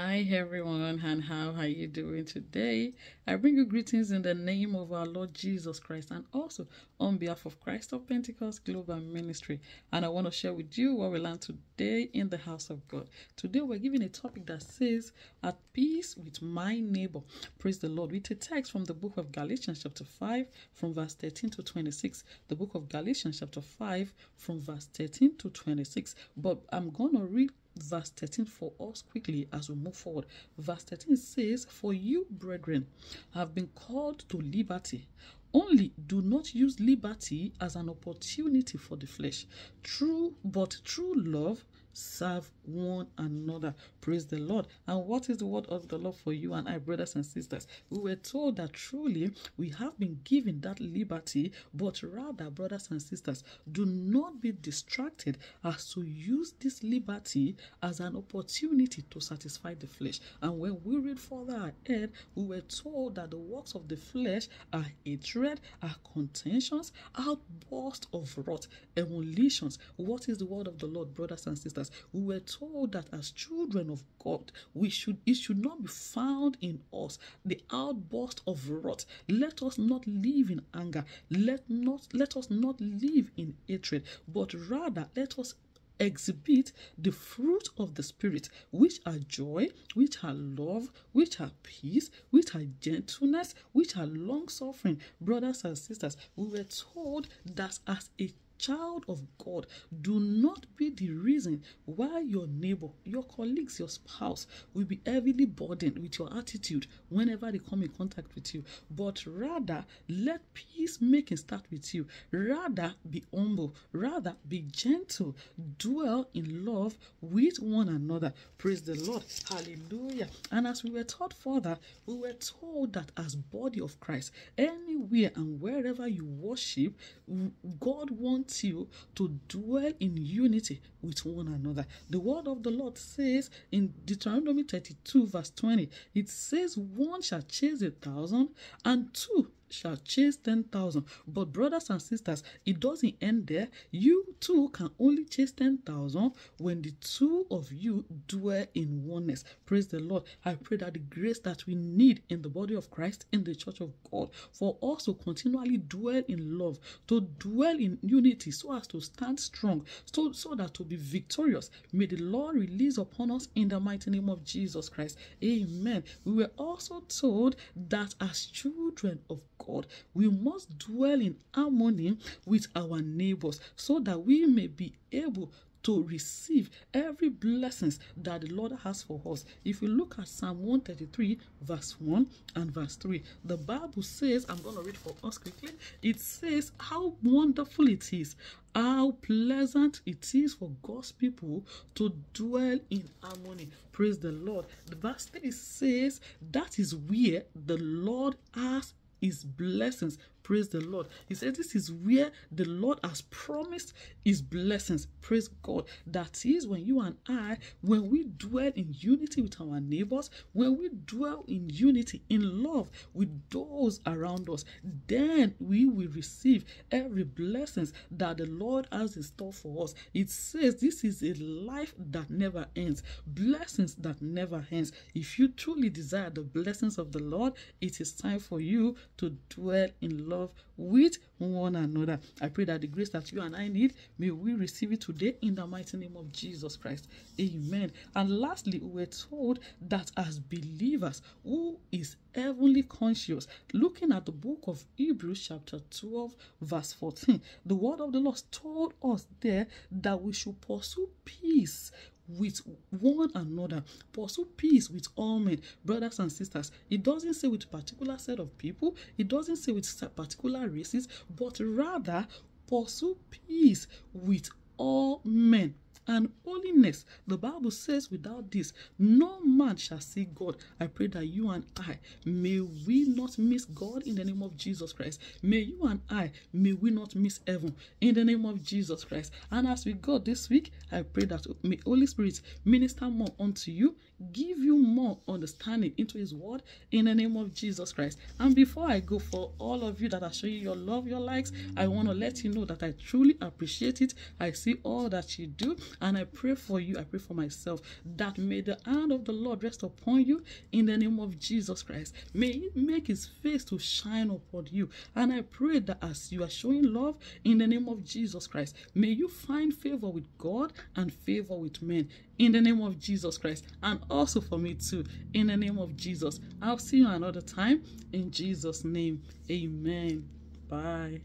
Hi everyone, and how are you doing today? I bring you greetings in the name of our Lord Jesus Christ and also on behalf of Christ of Pentecost Global Ministry. And I want to share with you what we learned today in the house of God. Today we're giving a topic that says, At peace with my neighbor. Praise the Lord. With a text from the book of Galatians, chapter 5, from verse 13 to 26. The book of Galatians, chapter 5, from verse 13 to 26. But I'm going to read verse 13 for us quickly as we move forward. Verse 13 says, For you, brethren, have been called to liberty. Only do not use liberty as an opportunity for the flesh. True, but true love serve one another. Praise the Lord. And what is the word of the Lord for you and I, brothers and sisters? We were told that truly we have been given that liberty, but rather, brothers and sisters, do not be distracted as to use this liberty as an opportunity to satisfy the flesh. And when we read further ahead, we were told that the works of the flesh are hatred, are contentions, outbursts of wrath, emulations. What is the word of the Lord, brothers and sisters? We were told that as children of God, we should it should not be found in us the outburst of wrath. Let us not live in anger. Let not let us not live in hatred, but rather let us exhibit the fruit of the spirit which are joy which are love which are peace which are gentleness which are long suffering brothers and sisters we were told that as a child of God, do not be the reason why your neighbor, your colleagues, your spouse will be heavily burdened with your attitude whenever they come in contact with you, but rather let peacemaking start with you. Rather be humble, rather be gentle, dwell in love with one another. Praise the Lord. Hallelujah. And as we were taught further, we were told that as body of Christ, anywhere and wherever you worship, God wants you to dwell in unity with one another. The word of the Lord says in Deuteronomy 32, verse 20, it says, One shall chase a thousand, and two shall chase 10,000. But, brothers and sisters, it doesn't end there. You two can only chase 10,000 when the two of you dwell in oneness. Praise the Lord. I pray that the grace that we need in the body of Christ, in the church of God, for us to continually dwell in love, to dwell in unity, so as to stand strong, so, so that to be victorious. May the Lord release upon us in the mighty name of Jesus Christ. Amen. We were also told that as children of God, we must dwell in harmony with our neighbors so that we may be able to receive every blessings that the Lord has for us. If you look at Psalm 133, verse 1 and verse 3, the Bible says, I'm going to read for us quickly. It says, How wonderful it is, how pleasant it is for God's people to dwell in harmony. Praise the Lord. The verse 3 says, That is where the Lord has his blessings. Praise the Lord. He says This is where the Lord has promised his blessings. Praise God. That is when you and I, when we dwell in unity with our neighbors, when we dwell in unity, in love with those around us, then we will receive every blessings that the Lord has in store for us. It says this is a life that never ends, blessings that never ends. If you truly desire the blessings of the Lord, it is time for you to dwell in love with one another. I pray that the grace that you and I need, may we receive it today in the mighty name of Jesus Christ. Amen. And lastly, we're told that as believers who is heavenly conscious, looking at the book of Hebrews, chapter 12, verse 14, the word of the Lord told us there that we should pursue peace with one another. Pursue peace with all men, brothers and sisters. It doesn't say with particular set of people, it doesn't say with particular races, but rather pursue peace with all men and holiness. The Bible says, without this, no man shall see God. I pray that you and I, may we not miss God in the name of Jesus Christ. May you and I, may we not miss heaven in the name of Jesus Christ. And as we go this week, I pray that may Holy Spirit minister more unto you, give you more understanding into His word in the name of Jesus Christ. And before I go, for all of you that are showing your love, your likes, I want to let you know that I truly appreciate it. I see all that you do And I pray for you, I pray for myself that may the hand of the Lord rest upon you in the name of Jesus Christ. May He make His face to shine upon you. And I pray that as you are showing love in the name of Jesus Christ, may you find favor with God and favor with men in the name of Jesus Christ. And also for me too, in the name of Jesus. I'll see you another time in Jesus' name. Amen. Bye.